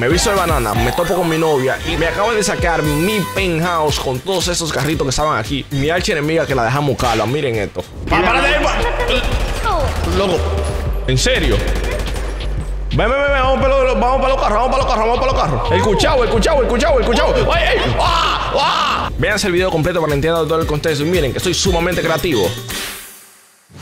Me visto de banana, me topo con mi novia y me acabo de sacar mi penthouse con todos esos carritos que estaban aquí. Mi archi enemiga que la dejamos cala. Miren esto. Pa- para de Loco, ¿en serio? Ven, ven, ven, vamos para los, vamos para los carros, vamos para los carros, vamos para los carros. El cuchao, el cuchao, el cuchao, el cuchao. ¡Ay, ay! ¡Ah! ¡Ah! Véanse el video completo para que entiendan todo el contexto. Y miren que estoy sumamente creativo.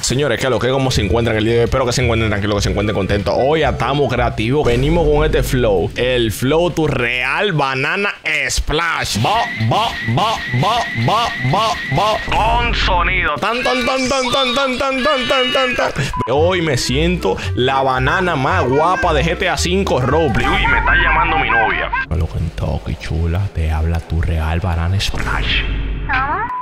Señores, que lo que como se encuentran el día de hoy. Espero que se encuentren tranquilos, que se encuentren contentos. Hoy estamos creativos. Venimos con este flow. El flow tu real banana splash. Va, va, va, va, va, va, va. Con sonido. Tan, tan, tan, tan, tan, tan, tan, tan, tan, tan, tan. Hoy me siento la banana más guapa de GTA V Roleplay. Uy, me está llamando mi novia. Lo que toque, chula. Te habla tu real banana splash.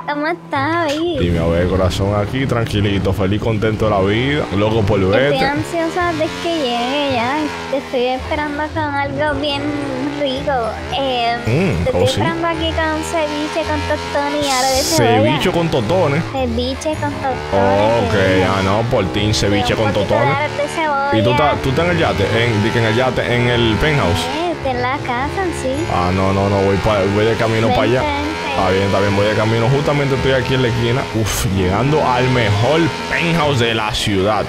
¿Cómo estás, baby? Dime a ver, corazón, aquí tranquilito, feliz, contento de la vida, loco por Estoy verte. ansiosa de que llegue ya. Te estoy esperando con algo bien rico. Eh, Mm, te oh, estoy sí. esperando aquí con ceviche con tostones y ahora de cebolla. Ceviche con totones. Ceviche con tostones. Ok, ah, no, por ti, ceviche con totones. De cebolla. ¿Y tú estás tú estás en el yate? En, en el yate, en el penthouse. Eh, de la casa, sí. Ah, no, no, no, voy, pa- voy de camino para allá. Está bien, está bien, voy de camino. Justamente estoy aquí en la esquina. Uf, llegando al mejor penthouse de la ciudad.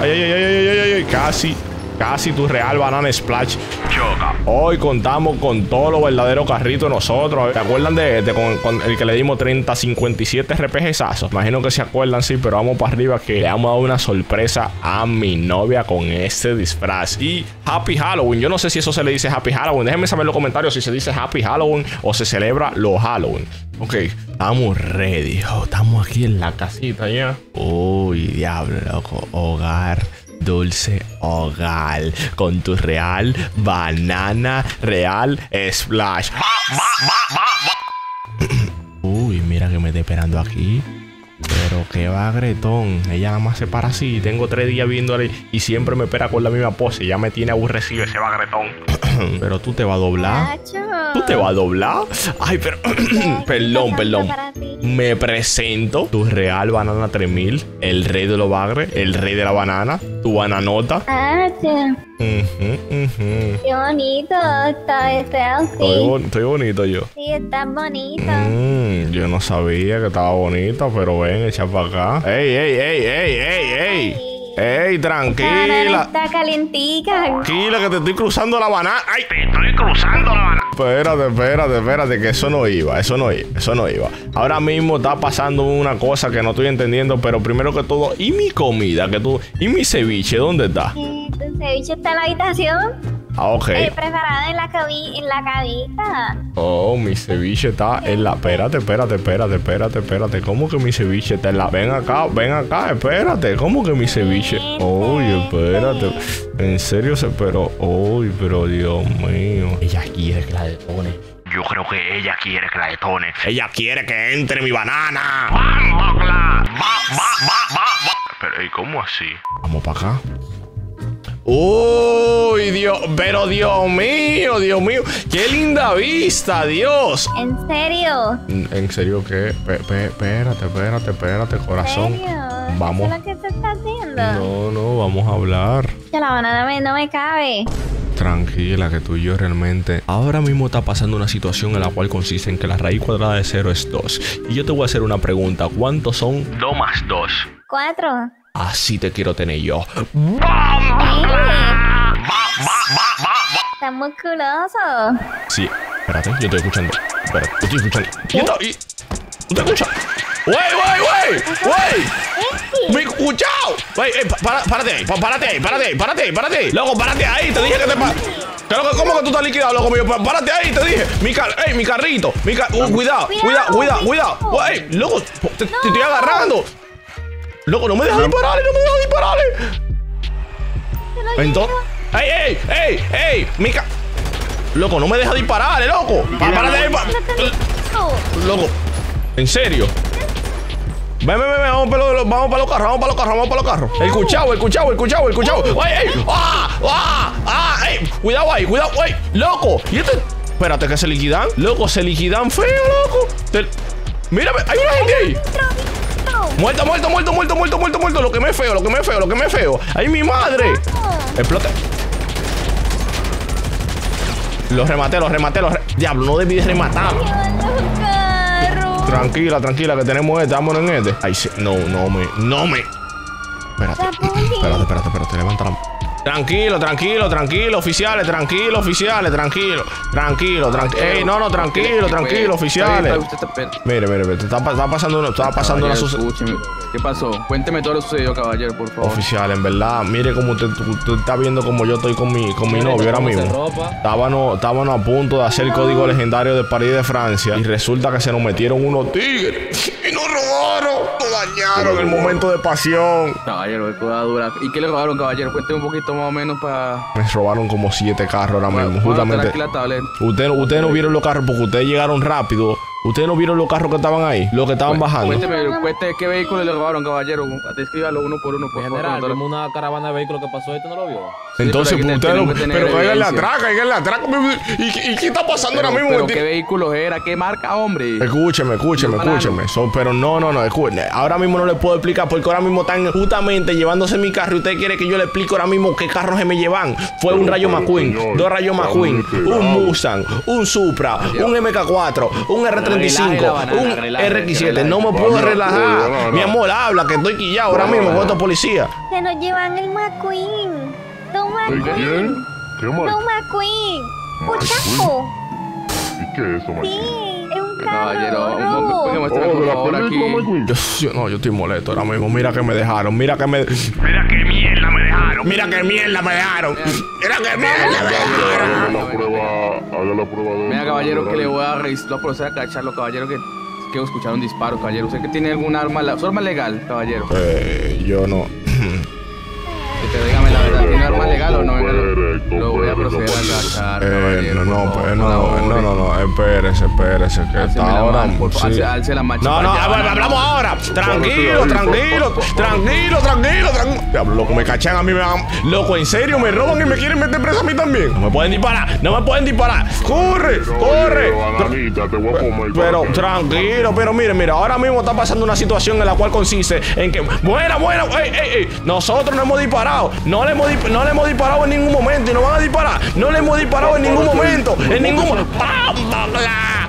Ay, ay, ay, ay, ay, ay, ay, ay, casi, casi tu real banana splash. Choca. Hoy contamos con todos los verdaderos carritos nosotros. ¿Se acuerdan de este? Con, el que le dimos 30, 57 RPGazos. Imagino que se acuerdan, sí, pero vamos para arriba que le a dar una sorpresa a mi novia con este disfraz. Y Happy Halloween. Yo no sé si eso se le dice Happy Halloween. Déjenme saber en los comentarios si se dice Happy Halloween o se celebra los Halloween. Ok, estamos ready. estamos aquí en la casita ya. Uy, diablo, loco. Hogar. Dulce hogar con tu real banana real splash. Uy, mira que me está esperando aquí. Pero qué va gretón. Ella nada más se para así. Tengo tres días viéndole y siempre me espera con la misma pose. Ya me tiene aburrecido ese va gretón. pero tú te vas a doblar. ¿Tú te vas a doblar? Ay, pero. perdón, perdón. Me presento, tu real banana 3000, el rey de los bagres, el rey de la banana, tu bananota. Nacho. Ujú, ujú. Qué bonito está este Estoy, outfit. bon- estoy bonito yo. Sí, está bonito. Mm, yo no sabía que estaba bonita, pero ven, echa para acá. ¡Ey, ey, ey, ey, ey, ey! ¡Ey, tranquila! está calientica. Tranquila, que te estoy cruzando la banana. ¡Ay, te estoy cruzando la banana! Espérate, espérate, espérate, que eso no iba, eso no iba, eso no iba. Ahora mismo está pasando una cosa que no estoy entendiendo, pero primero que todo, ¿y mi comida? que tú ¿Y mi ceviche? ¿Dónde está? Tu ceviche está en la habitación. Ah, ok. Preparado en la, cabi en la cabita. Oh, mi ceviche está en la. Espérate, espérate, espérate, espérate, espérate. ¿Cómo que mi ceviche está en la. Ven acá, ven acá, espérate. ¿Cómo que mi ceviche? Uy, espérate. En serio se. Pero. Uy, pero Dios mío. Ella quiere que la detone. Yo creo que ella quiere que la detone. Ella quiere que entre mi banana. ¡Vamos, Va, va, va, va, va. Pero, ¿y cómo así? Vamos para acá. Uy, Dios, pero Dios mío, Dios mío, qué linda vista, Dios. ¿En serio? ¿En serio qué? Espérate, espérate, espérate, ¿En corazón. serio? Vamos. ¿Eso es lo que se está haciendo? No, no, vamos a hablar. Que la banana me- no me cabe. Tranquila, que tú y yo realmente. Ahora mismo está pasando una situación en la cual consiste en que la raíz cuadrada de cero es 2. Y yo te voy a hacer una pregunta: ¿cuántos son 2 más 2? Cuatro. Así te quiero tener yo. Eh, Está musculoso. Sí, espérate, yo estoy escuchando. Espérate, yo estoy escuchando. ¿Y esto- y- ¿Tú te escuchas? ¡Wey, wey, wey! ¡Wey! ¡Me he escuchado! ¡Wey, eh, para- párate ahí! ¡Párate ahí! ¡Párate ahí! ¡Párate ahí! ¡Párate ahí! ¡Loco, párate ahí! ¡Te dije que te pa... Que- ¿Cómo que tú estás liquidado, loco mío? ¡Párate ahí! ¡Te dije! ¡Mi car... ¡Ey, mi carrito! ¡Mi car... Uh, cuidado! ¡Cuidado! ¡Cuidado! ¡Cuidado! ¡Wey! ¡Loco! Te, te estoy agarrando! ¡Loco, no me dejas dispararle! ¡No me dejas dispararle! Entonces... ¡Ey, ey, ey, ey! ¡Mi ca... Loco, no me deja dispararle, loco. Pa- párate ahí, pa- llevo. Loco, ¿en serio? Ven, ven, ven, ven, vamos para los, vamos para los carros, vamos para los carros, vamos para los carros. El cuchao, el cuchao, el cuchao, el cuchao. ¡Ay, ay! ¡Ah! ¡Ah! ¡Ah! ¡Ey! Cuidado ahí, cuidado, ¡ay! ¡Loco! ¿Y este? Espérate, que se liquidan. Loco, se liquidan feo, loco. Te- Mírame, hay una gente ahí. Muerto, muerto, muerto, muerto, muerto, muerto, muerto. Lo que me es feo, lo que me es feo, lo que me es feo. ¡Ay, mi madre! Explota. Lo rematé, lo rematé, lo re... Diablo, no debí de rematar. Los. Tranquila, tranquila, que tenemos este. Vámonos en este. Ay, sí. No, no me. No me. Espérate. Espérate, espérate, espérate. Levanta la mano. Tranquilo, tranquilo, tranquilo, oficiales, tranquilo, oficiales, tranquilo, tranquilo, tranquilo. Ey, no, no, tranquilo, tranquilo, oficiales. Mire, mire, mire, está, está pasando una, está pasando una. ¿Qué pasó? Cuénteme todo lo que sucedió, caballero, por favor. Oficial, en verdad, mire cómo usted, usted- está viendo como yo estoy con mi, con mi novio ahora ¿Cómo se mismo. Estábamos, estábamos a punto de hacer el código legendario de París de Francia y resulta que se nos metieron unos tigres dañaron el momento de pasión. Caballero, qué cosa dura. ¿Y qué le robaron, caballero? Cuénteme un poquito más o menos para... Me robaron como siete carros ahora mismo, para justamente. Ustedes ustedes no vieron los carros porque ustedes llegaron rápido. ¿Ustedes no vieron los carros que estaban ahí? Los que estaban bajando. Cuénteme, cuénteme qué vehículo le robaron, caballero. Descríbalo uno por uno, por favor. General, vimos una caravana de vehículos que pasó, ¿esto no lo vio? Entonces, pues ustedes lo... Pero caigan la traca, caigan la traca. ¿Y, qué está pasando ahora mismo? ¿Qué vehículos era? ¿Qué marca, hombre? Escúcheme, escúcheme, escúcheme. pero no, no, no, escúcheme. Ahora mismo no le puedo explicar porque ahora mismo están justamente llevándose mi carro y usted quiere que yo le explique ahora mismo qué carros se me llevan. Fue un Rayo McQueen, dos Rayo McQueen, un Mustang, un Supra, un MK4, un RT un RX7. No me puedo relajar. Mi amor, habla, que estoy quillado ahora mismo con estos policías. Se nos llevan el McQueen. Don McQueen. ¿Qué? Don McQueen. ¡Puchaco! ¿Y qué es eso, McQueen? Sí. Caballero, no, no, yo, no, yo estoy molesto ahora mismo. Mira que me dejaron, mira que me. Mira que mierda me dejaron, mira que mierda me dejaron. Mira que mierda me dejaron. Haga la prueba, de... Mira, caballero, que le voy a voy a proceder a cacharlo, caballero, que, que escuchar un disparo, caballero. ¿Usted que tiene algún arma, la- su arma legal, caballero? Eh, yo no. Que te dígame la verdad, ¿tiene arma legal o no? Lo voy a correcto, proceder a caballero. cachar, Eh, no, no, por pues, favor, no, no, no, no, espérese, espérese, que está ahora. No, no, allá, a ver, banana. hablamos ahora. Tranquilo, tranquilo, tranquilo, tranquilo, tranquilo. Loco, me cachan a mí, me van. Loco, en serio, me roban y me quieren meter preso a mí también. No me pueden disparar, no me pueden disparar. Corre, corre. Pero tranquilo, pero mire, mire, ahora mismo está pasando una situación en la cual consiste en que, buena, buena, ey, ey, ey, nosotros no hemos disparado, no le hemos, no le hemos disparado en ningún momento y no van a disparar, no le hemos disparado en ningún momento, en ningún momento.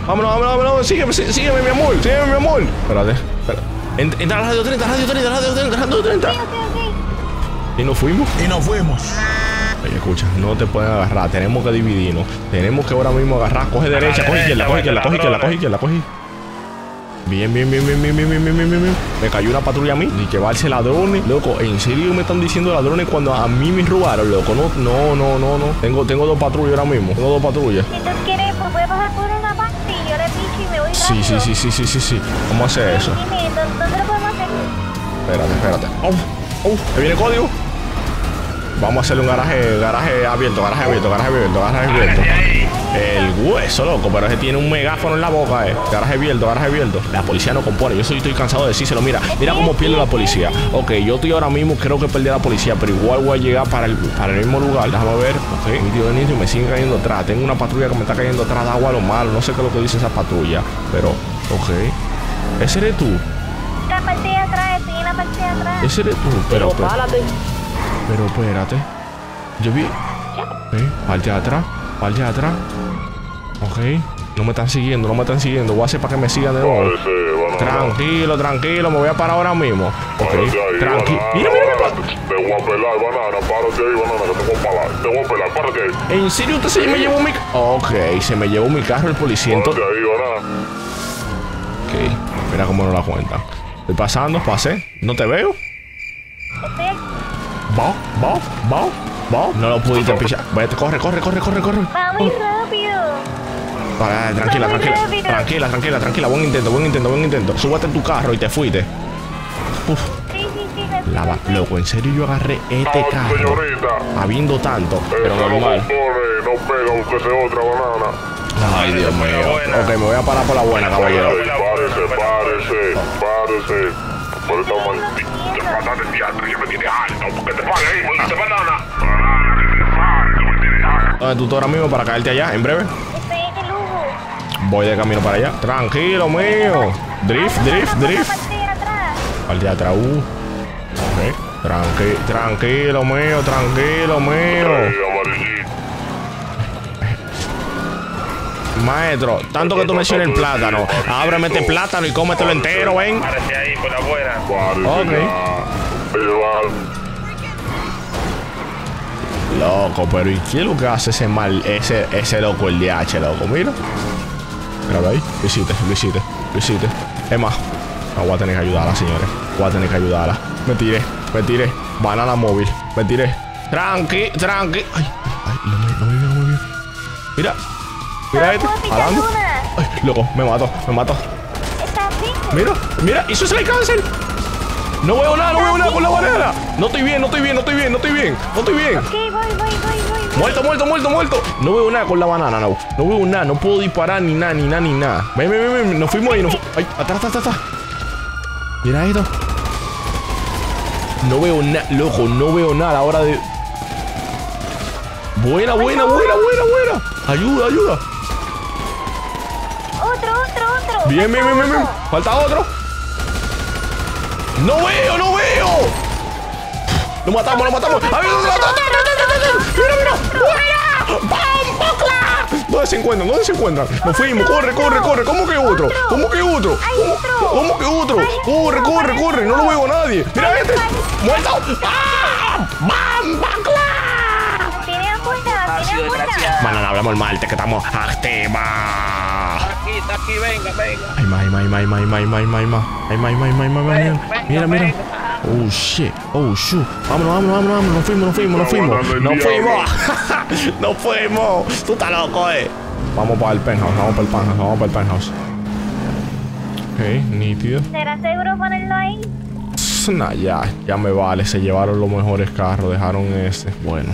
Vámonos, vámonos, vámonos, sígueme, sí- sígueme, mi amor, sígueme, mi amor. Espérate, espérate. Ent- Entra a radio 30, radio 30, radio 30, radio 30. Ok, ok, ok. Y nos fuimos. Y nos fuimos. Oye, escucha, no te pueden agarrar, tenemos que dividirnos. Tenemos que ahora mismo agarrar, coge derecha, coge izquierda, coge izquierda, coge izquierda, coge izquierda, coge. Bien, bien, bien, bien, bien, bien, bien, bien, bien, bien, bien. Me cayó una patrulla a mí, ni llevarse ladrones. Loco, ¿en serio me están diciendo ladrones cuando a mí me robaron, loco? No, no, no, no, no. Tengo, tengo dos patrullas ahora mismo. Tengo dos patrullas. Si tú quieres, pues voy a pasar por una parte y yo le picho y me voy Sí, sí, sí, sí, sí, sí, sí. Vamos a hacer eso. Dime, ¿dó- ¿dónde lo podemos hacer? Espérate, espérate. Oh, oh, ¿me viene el código? Vamos a hacerle un garaje, garaje abierto, garaje abierto, garaje abierto, garaje abierto. Hueso, loco, pero ese tiene un megáfono en la boca, eh. Garaje abierto, garaje abierto. La policía no compone. Yo soy, estoy cansado de decírselo. Mira, mira cómo pierde la policía. Ok, yo estoy ahora mismo, creo que perdí a la policía, pero igual voy a llegar para el, para el mismo lugar. Déjame ver. Ok, mi tío Benito me sigue cayendo atrás. Tengo una patrulla que me está cayendo atrás de agua a lo malo. No sé qué es lo que dice esa patrulla, pero, ok. Ese eres tú. La parte de atrás, estoy en la parte de atrás. Ese eres tú. Pero, pero, pero espérate. Yo vi. ¿Eh? Parte de atrás. Parte de atrás. Ok. No me están siguiendo, no me están siguiendo. Voy a hacer para que me sigan de nuevo. Tranquilo, tranquilo. Me voy a parar ahora mismo. Ok. Tranquilo. Mira, mira, mira. Te voy a pelar, banana. Párate ahí, banana, que te voy a pelar. Te voy a pelar, párate ahí. ¿En serio usted se me llevó mi carro? Ok, se me llevó mi carro el policía. Párate Entonces- ahí, banana. Ok. Mira cómo no la cuenta. Estoy pasando, pasé. ¿No te veo? Va, va, va, va. No lo pudiste pichar. Vete, corre, corre, corre, corre, corre. Va muy rápido. Vale, tranquila, Vamos tranquila, rápido. tranquila, tranquila, tranquila, buen intento, buen intento, buen intento. Súbete en tu carro y te fuiste. Uf, Sí, sí, sí. me- la va- loco, en serio yo agarré este Ah, carro señorita. habiendo tanto, pero normal. no pega, aunque sea otra banana. Ay, Dios mío. Ok, me voy a parar por la buena, caballero. Párese, párese, párese. Por esta maldita banana de teatro ya me tiene alto. Porque te pare ahí, maldita banana. Banana, que te pare, que me tiene alto. ¿Dónde tú estás ahora mismo para caerte allá, en breve? Estoy en el Hugo. Voy de camino para allá. Tranquilo, mío. Drift, drift, drift. de atrás. Al de atrás, uh. Ok. Tranqui tranquilo, mío, tranquilo, mío. Maestro, tanto que tú mencionas el plátano. Ábreme este plátano y cómetelo entero, ven. Párese ahí por la buena. Párese Ok. Loco, pero ¿y qué es lo que hace ese mal, ese, ese loco, el DH, loco? Mira. Mira, ahí. Hiciste, lo hiciste. Es más, no, voy a tener que ayudarla, señores. Voy a tener que ayudarla. Me tiré, me tiré. Banana móvil, me tiré. Tranqui, tranqui. Ay, ay, no me, no me me vio. Mira, mira este. ¿Puedo picar Jalando. Ay, loco, me mato, me mato. Mira, mira, hizo ese cáncer. No veo nada, no veo nada con la banana. No estoy bien, no estoy bien, no estoy bien, no estoy bien, no estoy bien. Muerto, muerto, muerto, muerto. No veo nada con la banana, no. No veo nada, no puedo disparar ni nada, ni nada, ni nada. Ven, ven, ven, ven. Nos fuimos ahí, nos Ay, atrás, atrás, atrás. Mira esto. No veo nada, loco, no veo nada a la hora de. Buena, buena, buena, buena, buena. Ayuda, ayuda. Otro, otro, otro. Bien, bien, bien, bien, bien. Falta otro. No veo, no veo. Lo matamos, lo matamos. ¡Ay, no, no, no, ¡Mira, ¿Dónde se encuentran? ¿Dónde se encuentran? Nos fuimos, corre, corre, corre. ¿Cómo que otro? ¿Cómo que otro? ¿Cómo que otro? Corre, corre, corre. No lo veo a nadie. ¡Mira este! ¡Muerto! ¡Pam! ¡Pam! ¡Pocla! Bueno, no Mira, mira. Oh, shit. Oh, shoot. Vámonos, vámonos, vámonos, vámonos. Nos fuimos, nos fuimos, nos fuimos. Nos fuimos. Nos fuimos. Tú estás loco, eh. Vamos para el penthouse, vamos para el penthouse, vamos para el penthouse. Ok, nítido. ¿Será seguro ponerlo ahí? Nah, ya, ya me vale. Se llevaron los mejores carros, dejaron ese. Bueno,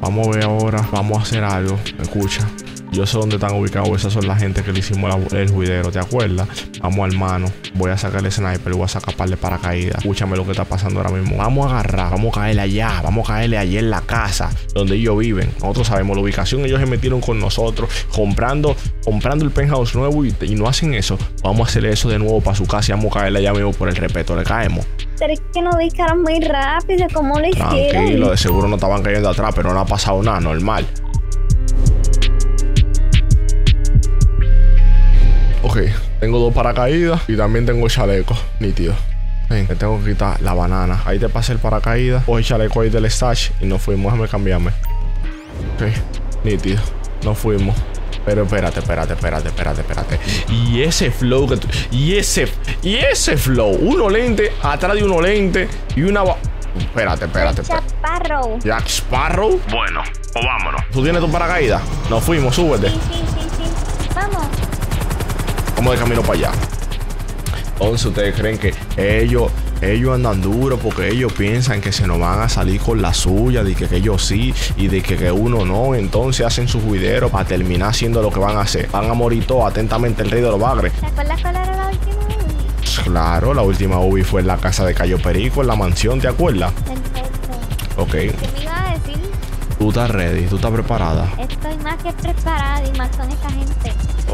vamos a ver ahora. Vamos a hacer algo. Escucha. Yo sé dónde están ubicados. Esas son la gente que le hicimos la- el juidero, ¿te acuerdas? Vamos al mano. Voy a sacar el sniper y voy a sacar par de paracaídas. Escúchame lo que está pasando ahora mismo. Vamos a agarrar, vamos a caerle allá. Vamos a caerle allá en la casa donde ellos viven. Nosotros sabemos la ubicación. Ellos se metieron con nosotros comprando, comprando el penthouse nuevo y, y no hacen eso. Vamos a hacerle eso de nuevo para su casa y vamos a caerle allá mismo por el respeto. Le caemos. Pero es que no dispararon muy rápido. ¿Cómo lo hicieron? Tranquilo, de seguro no estaban cayendo atrás, pero no ha pasado nada, normal. Ok, tengo dos paracaídas y también tengo chaleco, nítido. Ven, me tengo que quitar la banana. Ahí te pasé el paracaídas, o el chaleco ahí del stash y nos fuimos. Déjame cambiarme. Ok, nítido. Nos fuimos. Pero espérate, espérate, espérate, espérate, espérate. Y ese flow que tú- Y ese. Y ese flow. Uno lente, atrás de uno lente y una. Espérate, espérate, espérate. Chaparro. Jack Sparrow. Bueno, pues vámonos. ¿Tú tienes tu paracaídas? Nos fuimos, súbete. Sí, sí, sí, sí. Vamos. Vamos de camino para allá. Entonces, ¿ustedes creen que ellos, ellos andan duros porque ellos piensan que se nos van a salir con la suya, de que, que ellos sí y de que, que uno no? Entonces hacen sus juideros para terminar haciendo lo que van a hacer. Van a morir todos atentamente el rey de los bagres. ¿Te acuerdas cuál era la última? Claro, la última UBI fue en la casa de Cayo Perico, en la mansión, ¿te acuerdas? Perfecto. Ok, ¿Qué me iba a decir? tú estás ready, tú estás preparada. Estoy más que preparada y más con esta gente.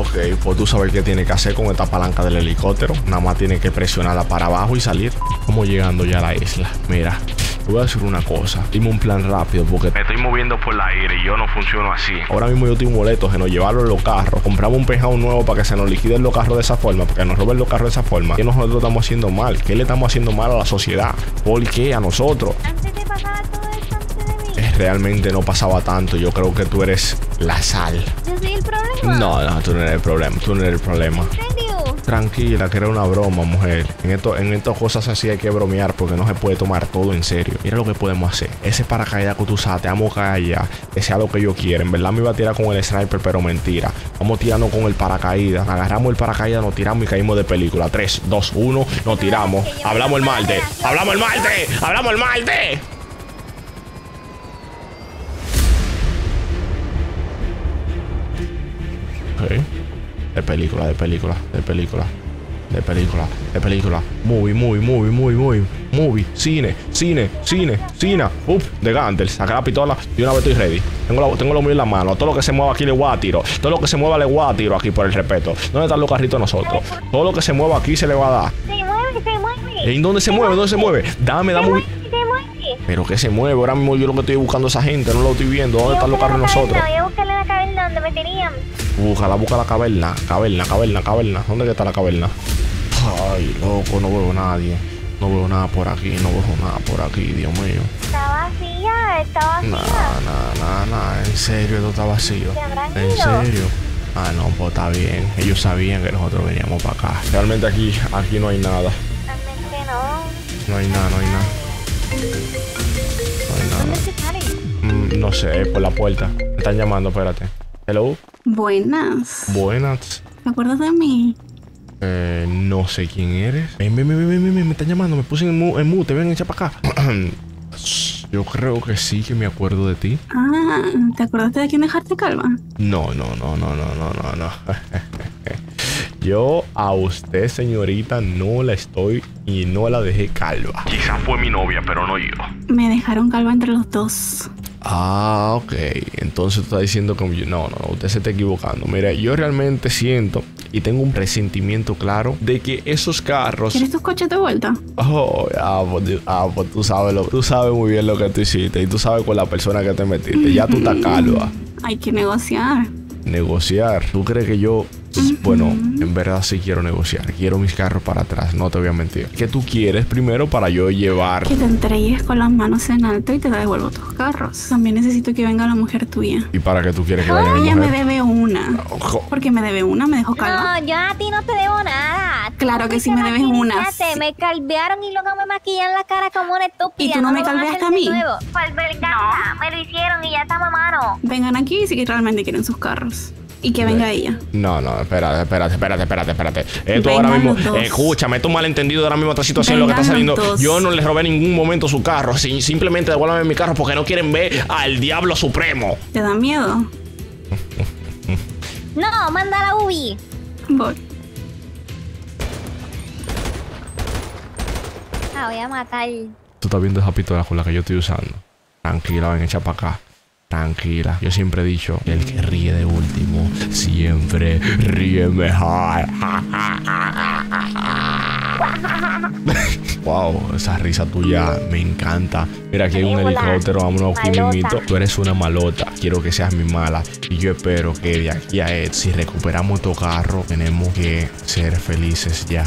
Ok, pues tú sabes qué tiene que hacer con esta palanca del helicóptero. Nada más tiene que presionarla para abajo y salir. Estamos llegando ya a la isla. Mira, te voy a decir una cosa. Dime un plan rápido porque me estoy moviendo por el aire y yo no funciono así. Ahora mismo yo estoy molesto de nos llevarlo en los carros. Compramos un penthouse nuevo para que se nos liquiden los carros de esa forma, para que nos roben los carros de esa forma. ¿Qué nosotros estamos haciendo mal? ¿Qué le estamos haciendo mal a la sociedad? ¿Por qué a nosotros? Antes de pasar todo esto antes de mí. Realmente no pasaba tanto. Yo creo que tú eres la sal. Yo soy el problema. No, no, tú no eres el problema. Tú no eres el problema. ¿En serio? Tranquila, que era una broma, mujer. En, esto, en estas cosas así hay que bromear porque no se puede tomar todo en serio. Mira lo que podemos hacer. Ese paracaídas que tú sabes, te vamos a caer allá. Que sea lo que yo quiera. En verdad me iba a tirar con el sniper, pero mentira. Vamos tirando con el paracaídas. Agarramos el paracaídas, nos tiramos y caímos de película. 3, 2, 1, nos tiramos. Hablamos el martes. Hablamos el martes. Hablamos el martes. De película, de película, de película, de película, de película. Movie, movie, movie, movie, movie, movie, cine, cine, cine, cine. Uf, de Gantel, saca la pistola y una vez estoy ready. Tengo, la, tengo lo mío en la mano. Todo lo que se mueva aquí le voy a tiro. Todo lo que se mueva le voy a tiro aquí por el respeto. ¿Dónde están los carritos nosotros? Todo lo que se mueva aquí se le va a dar. Se mueve, se mueve. ¿En dónde se mueve? ¿Dónde se mueve? Dame, dame un... mueve, se mueve. Pero que se mueve. Ahora mismo yo lo que estoy buscando a esa gente. No lo estoy viendo. ¿Dónde están los carros nosotros? la caverna, Voy a buscarle la caverna donde me tenían. Búscala, busca la caverna. Caverna, caverna, caverna. ¿Dónde que está la caverna? Ay, loco, no veo a nadie. No veo nada por aquí, no veo nada por aquí, Dios mío. Está vacía, está vacía. Nada, nada, nada, nada. En serio, esto está vacío. ¿Se habrán En serio. Ah, no, pues está bien. Ellos sabían que nosotros veníamos para acá. Realmente aquí, aquí no hay nada. Realmente no. No hay nada, no hay nada. No hay ¿Dónde nada. Mm, no sé, por la puerta. Me están llamando, espérate. Hello. Buenas. Buenas. ¿Te acuerdas de mí? Eh, no sé quién eres. Ven, ven, ven, ven, ven, ven, me están llamando. Me puse en, mu en mute. Ven, echa para acá. Yo creo que sí que me acuerdo de ti. Ah, ¿te acordaste de quién dejarte calva? No, no, no, no, no, no, no, no. Yo a usted, señorita, no la estoy y no la dejé calva. Quizá fue mi novia, pero no yo. Me dejaron calva entre los dos. Ah, ok. Entonces tú estás diciendo que yo- no, no, usted se está equivocando. Mira, yo realmente siento y tengo un presentimiento claro de que esos carros. ¿Quieres tus coches de vuelta? Oh, ah, pues, ah, pues tú sabes lo, tú sabes muy bien lo que tú hiciste y tú sabes con la persona que te metiste. Ya tú estás calva. Hay que negociar. negociar. ¿Tú crees que yo, pues, bueno, en verdad sí quiero negociar? Quiero mis carros para atrás, no te voy a mentir. ¿Qué tú quieres primero para yo llevar? Que te entregues con las manos en alto y te devuelvo tus carros. También necesito que venga la mujer tuya. ¿Y para qué tú quieres que vaya mi Ella me debe una. Ojo. Porque me debe una, me dejó calva. No, yo a ti no te debo nada. Claro que sí me debes una. Me calvearon y luego me maquillan la cara como una estúpida. ¿Y tú no me lo van a calveaste a mí? de nuevo. Pues venganza, me lo hicieron y ya estamos a mano. Vengan aquí si realmente quieren sus carros. Y que venga ella. No, no, espérate, espérate, espérate, espérate, espérate. Esto Vengan ahora mismo, dos. escúchame, esto es un malentendido de ahora mismo esta situación, lo que está saliendo. Yo no les robé en ningún momento su carro, si- simplemente devuélvame mi carro porque no quieren ver al diablo supremo. ¿Te da miedo? No, manda la UBI. Voy. Ah, voy a matar. Tú estás viendo esa pistola con la que yo estoy usando. Tranquila, ven, echa para acá. Tranquila. Yo siempre he dicho el que ríe de último siempre ríe mejor. wow, esa risa tuya me encanta. Mira, aquí hay un helicóptero, vámonos aquí mismito. Tú eres una malota. Quiero que seas mi mala. Y yo espero que de aquí a él, si recuperamos tu carro, tenemos que ser felices ya.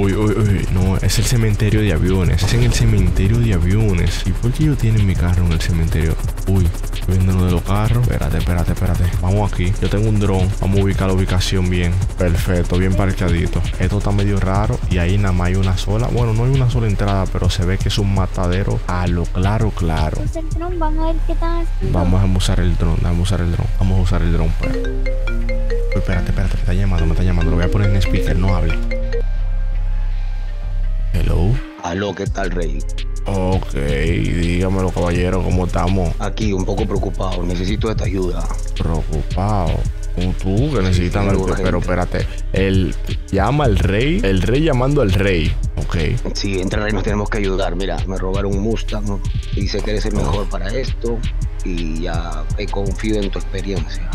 Uy, uy, uy, no, es el cementerio de aviones. Es en el cementerio de aviones. ¿Y por qué ellos tienen mi carro en el cementerio? Uy, estoy viendo uno de los carros. Espérate, espérate, espérate. Vamos aquí. Yo tengo un dron. Vamos a ubicar la ubicación bien. Perfecto, bien parqueadito. Esto está medio raro y ahí nada más hay una sola. Bueno, no hay una sola entrada, pero se ve que es un matadero a lo claro, claro. Usa el dron, vamos a ver qué tal. Vamos a usar el dron, vamos a usar el dron. Vamos a usar el dron, pues. Uy, espérate, espérate, me está llamando, me está llamando. Lo voy a poner en speaker, no hable. Hello. Aló, ¿qué tal, Rey? Ok, dígamelo, caballero, ¿cómo estamos? Aquí un poco preocupado, necesito esta ayuda. Preocupado. Como tú, que necesitan sí, algo. urgente. Pero espérate, él llama al rey, el rey llamando al rey. Ok. Sí, entre Rey nos tenemos que ayudar. Mira, me robaron un Mustang sé que eres el mejor para esto y ya he confiado en tu experiencia.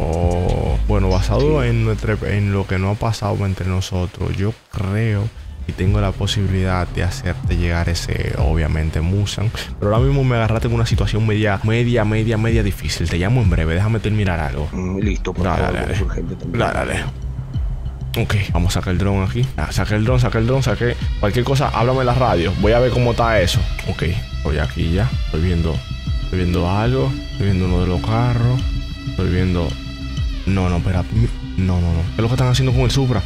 Oh, bueno, basado en, nuestra, en lo que no ha pasado entre nosotros, yo creo y tengo la posibilidad de hacerte llegar ese, obviamente, Musan. Pero ahora mismo me agarraste en una situación media, media, media, media difícil. Te llamo en breve, déjame terminar algo. Mm, Listo, por Dale, favor, dale, es urgente también. Dale, dale. Ok, vamos a sacar el dron aquí. Ah, saqué el dron, saqué el dron, saqué. Cualquier cosa, háblame en la radio. Voy a ver cómo está eso. Ok, estoy aquí ya. Estoy viendo. Estoy viendo algo. Estoy viendo uno de los carros. Estoy viendo. No, no, espera. No, no, no. ¿Qué es lo que están haciendo con el Supra?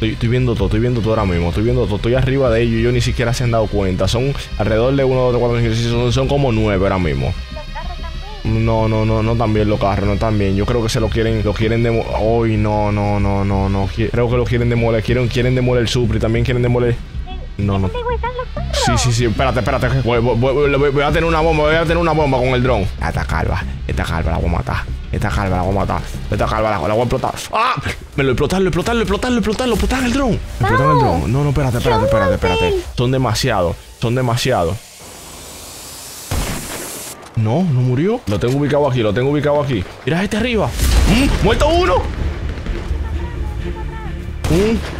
Está- Estoy, viendo todo, estoy viendo todo ahora mismo. Estoy viendo todo, estoy arriba de ellos y ellos ni siquiera se han dado cuenta. Son alrededor de 1, 2, 3, 4, 5, 6, son, como 9 ahora mismo. También. No, no, no, no tan bien los carros, no tan bien. Yo creo que se lo quieren, lo quieren demoler. Hoy no, no, no, no, no. Creo que lo quieren demoler. Quieren, quieren demoler el Supri, también quieren demoler. No, no. Sí, sí, sí. Espérate, espérate. Voy, voy- a tener una bomba, voy a tener una bomba con el dron. Ah, Esta calva, esta calva la voy a matar. Esta calva la voy a matar. Esta calva la, la voy a explotar. ¡Ah! Me lo explotaron, lo explotaron, lo explotaron, lo explotaron, lo explotaron el dron. Lo explotaron el dron. No, no, espérate, espérate, espérate, espérate. Son demasiados, son demasiados. No, no murió. Lo tengo ubicado aquí, lo tengo ubicado aquí. Mira este arriba. ¡Mm! ¡Muerto uno! ¡Mm!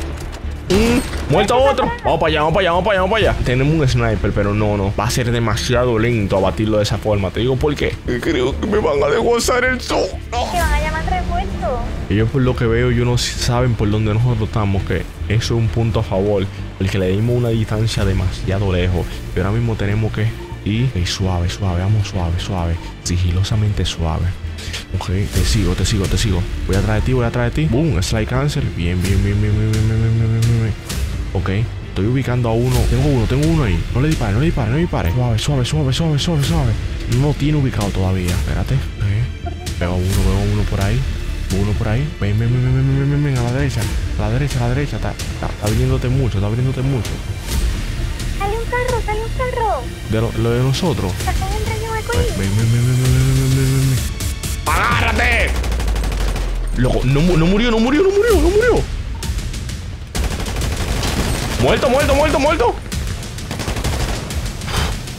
Mm. Muerto otro. Vamos para allá, vamos para allá, vamos para allá, vamos para allá. Tenemos un sniper, pero no, no. Va a ser demasiado lento abatirlo de esa forma. Te digo por qué. Creo que me van a desguazar el sur. Te van a llamar repuesto. Ellos por lo que veo, ellos no saben por dónde nosotros estamos, que eso es un punto a favor. Porque le dimos una distancia demasiado lejos. Y ahora mismo tenemos que ir eh, suave, suave, vamos suave, suave. Sigilosamente suave. Ok, te sigo, te sigo, te sigo. Voy atrás de ti, voy atrás de ti. Boom, strike cancel. Bien, bien, bien, bien, bien, bien, bien, bien. bien. Ok, estoy ubicando a uno. Tengo uno, tengo uno ahí. No le dispare, no le dispare, no le dispare. Suave, suave, suave, suave, suave, suave. No lo tiene ubicado todavía. Espérate. Ok. Veo uno, veo uno por ahí. Uno por ahí. Ven, ven, ven, ven, ven, ven, ven, ven, a la derecha. A la derecha, a la derecha. Está, está, está abriéndote mucho, está abriéndote mucho. Sale un carro, sale un carro. De lo, lo de nosotros. Ven, ven, ven, ven, ven, ven, ven, ven, ven. ¡Agárrate! Loco, no, mu- no murió, no murió, no murió, no murió. Muerto, muerto, muerto, muerto.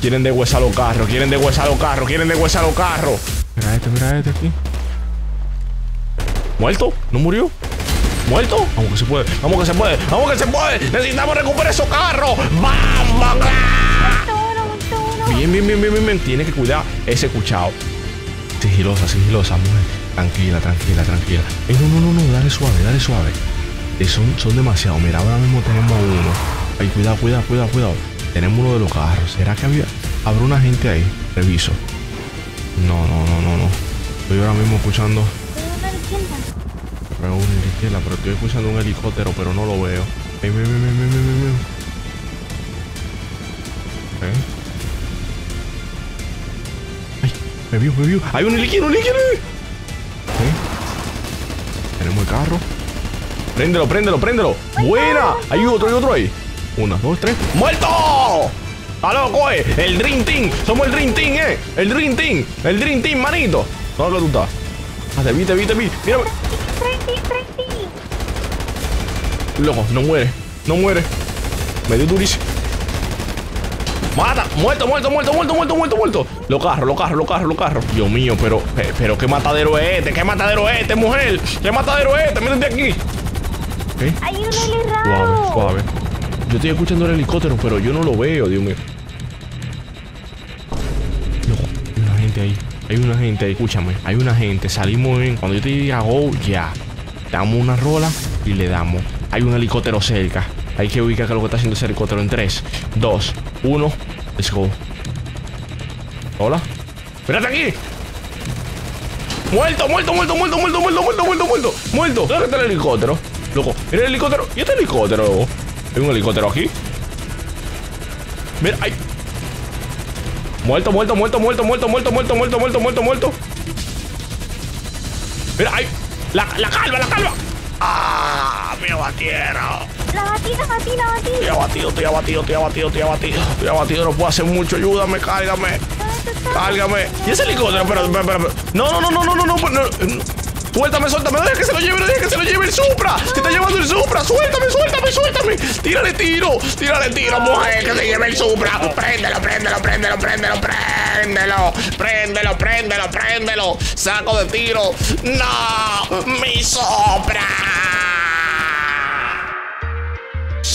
Quieren deshuesar los carros, quieren deshuesar los carros, quieren deshuesar los carros. Mira este, mira este aquí. ¿Muerto? ¿No murió? ¿Muerto? Vamos que se puede, vamos que se puede, vamos que se puede. Necesitamos recuperar esos carros. ¡Vamos! Bien, bien, bien, bien, bien, bien. Tiene que cuidar ese cuchao. Sigilosa, sigilosa, mujer. Tranquila, tranquila, tranquila. Eh, no, no, no, no, dale suave, dale suave. Eh, son, son demasiado. Mira, ahora mismo tenemos uno. Ay, cuidado, cuidado, cuidado, cuidado. Tenemos uno de los carros. ¿Será que había, habrá una gente ahí? Reviso. No, no, no, no, no. Estoy ahora mismo escuchando. Veo una izquierda, pero estoy escuchando un helicóptero, pero no lo veo. Ok. Ay, me vio, me vio. Hay un líquido, un líquido. Ok. Tenemos el carro. Préndelo, préndelo, préndelo. Buena. Hay otro, hay otro ahí. Una, dos, tres. ¡Muerto! ¡Está loco, eh! El Dream Team. Somos el Dream Team, eh. El Dream Team. El Dream Team, manito. ¿Dónde tú estás? Ah, te vi, te vi, te vi. Mírame. 30, 30. Loco, no muere. No muere. Me dio durísimo. Mata. Muerto, muerto, muerto, muerto, muerto, muerto, muerto. Lo carro, lo carro, lo carro, lo carro. Dios mío, pero, pe- pero qué matadero es este, qué matadero es este, mujer. Qué matadero es este, métete aquí. Ok. Hay el Suave, suave. Yo estoy escuchando el helicóptero, pero yo no lo veo, Dios mío. Hay una gente ahí. Hay una gente ahí, escúchame. Hay una gente. Salimos en. Cuando yo te diga go, ya. Damos una rola y le damos. Hay un helicóptero cerca. Hay que ubicar que lo que está haciendo ese helicóptero en 3, 2, 1. Let's go. Hola. Espérate aquí. Muerto, muerto, muerto, muerto, muerto, muerto, muerto, muerto, muerto, muerto. ¿Dónde está el helicóptero? Loco, mira el helicóptero. ¿Y este helicóptero? ¿Hay un helicóptero aquí? Mira, ay. Muerto, muerto, muerto, muerto, muerto, muerto, muerto, muerto, muerto, muerto, muerto. Mira, ay. La, la calva, la calva. Ah, me abatieron. La batí, la batí, la batí. Estoy abatido, estoy abatido, estoy abatido, estoy abatido. Estoy abatido, no puedo hacer mucho. Ayúdame, cárgame. Cárgame. ¿Y ese helicóptero? Espera, espera, espera. espera. No, no, no, no, no, no, no. Suéltame, suéltame. Dejes que se lo lleve, no dejes que se lo lleve el Supra. Se está llevando el Supra. Suéltame, suéltame, suéltame. Tírale tiro. Tírale tiro, mujer, que se lleve el Supra. Préndelo, préndelo, préndelo, préndelo, préndelo. Préndelo, préndelo, préndelo. Saco de tiro. No, mi Supra.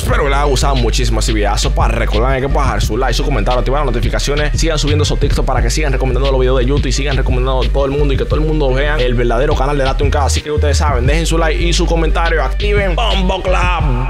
Espero que les haya gustado muchísimo este videazo. Para recordarme que dejar su like, su comentario, activar las notificaciones. Sigan subiendo esos TikTok para que sigan recomendando los videos de YouTube y sigan recomendando a todo el mundo y que todo el mundo vea el verdadero canal de Dato en Casa. Así que ustedes saben, dejen su like y su comentario. Activen Bombo Club.